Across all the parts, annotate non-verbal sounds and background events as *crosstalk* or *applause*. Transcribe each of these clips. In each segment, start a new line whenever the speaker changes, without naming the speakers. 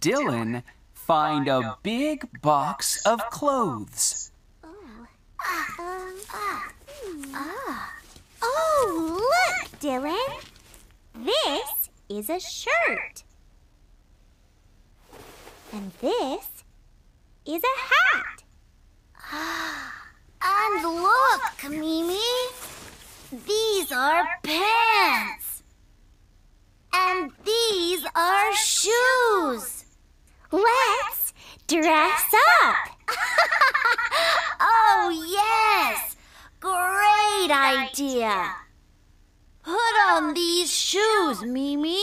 Dylan find a big box of clothes.
Oh, uh, uh, uh. oh, look, Dylan. This is a shirt. And this is a hat. *gasps*
And look, Mimmy. These are pants. And these are shoes.
Let's dress up. *laughs*
Oh, yes. Great idea. Put on these shoes, Mimmy.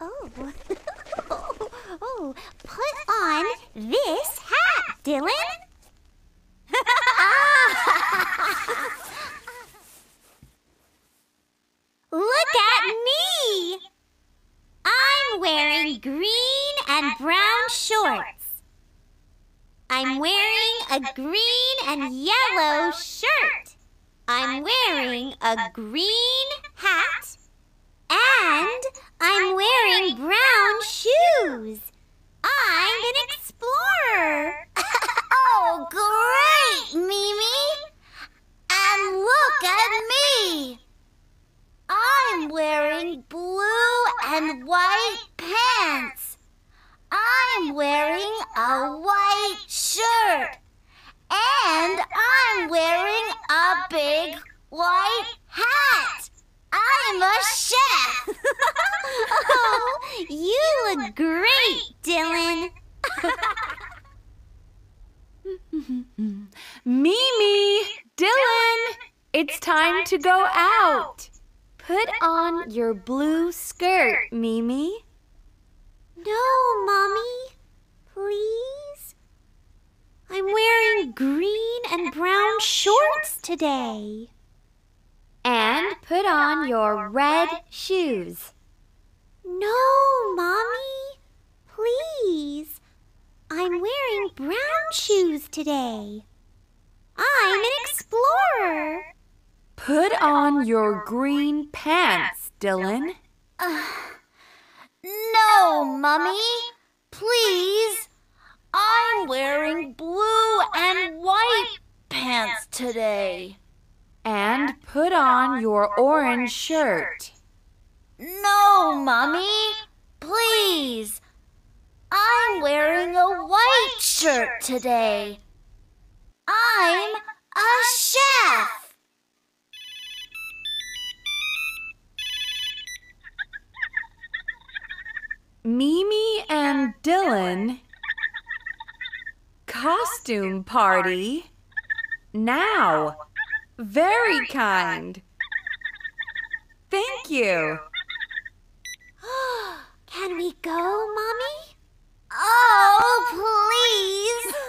Oh, *laughs* put on this hat, Dylan. Look at me. I'm wearing green and brown shorts. I'm wearing a green and yellow shirt. I'm wearing a green hat. And I'm wearing brown shoes. I'm an explorer.
Oh, great, Mimmy. And look at me. I'm wearing blue and white pants. I'm wearing a white shirt. And I'm wearing a big white hat. I'm a chef. *laughs*
Oh, you look great, Dylan. *laughs*
Mimmy, Dylan, it's time to go out. Put on your blue skirt, Mimmy.
No, Mommy. Please. I'm wearing green and brown shorts today.
And put on your red shoes.
No, Mommy. Please. I'm wearing brown shoes today. I'm an explorer.
Put on your green pants, Dylan. *sighs*
No, Mummy. Please. I'm wearing blue and white pants today.
And put on your orange shirt.
No, Mommy. Please. I'm wearing a white shirt today. I'm a chef.
Mimmy and Dylan. Costume party. Now. Very kind. Thank you. *gasps*
Can we go, Mommy?
Oh, please. *laughs*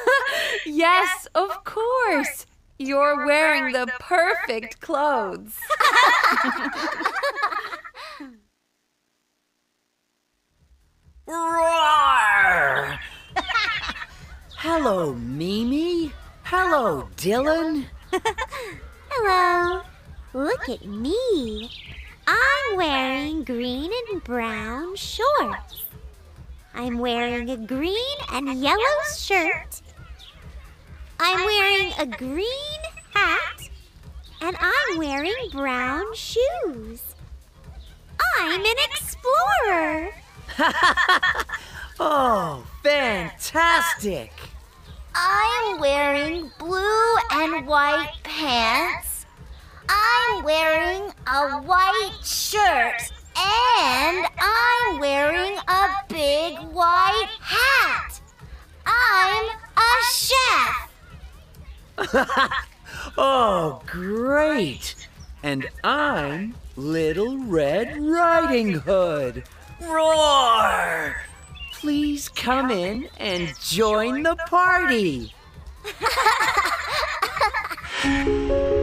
Yes, of course. You're wearing the perfect clothes. *laughs*
Roar! Hello, Mimmy. Hello, Dylan. *laughs*
Hello. Look at me. I'm wearing green and brown shorts. I'm wearing a green and yellow shirt. I'm wearing a green hat. And I'm wearing brown shoes. I'm an explorer. *laughs*
Oh, fantastic.
I'm wearing blue and white pants. I'm wearing a white shirt. And I'm wearing a big white hat. I'm a chef. *laughs*
Oh, great. And I'm Little Red Riding Hood. Roar! Please come in and join the party. *laughs*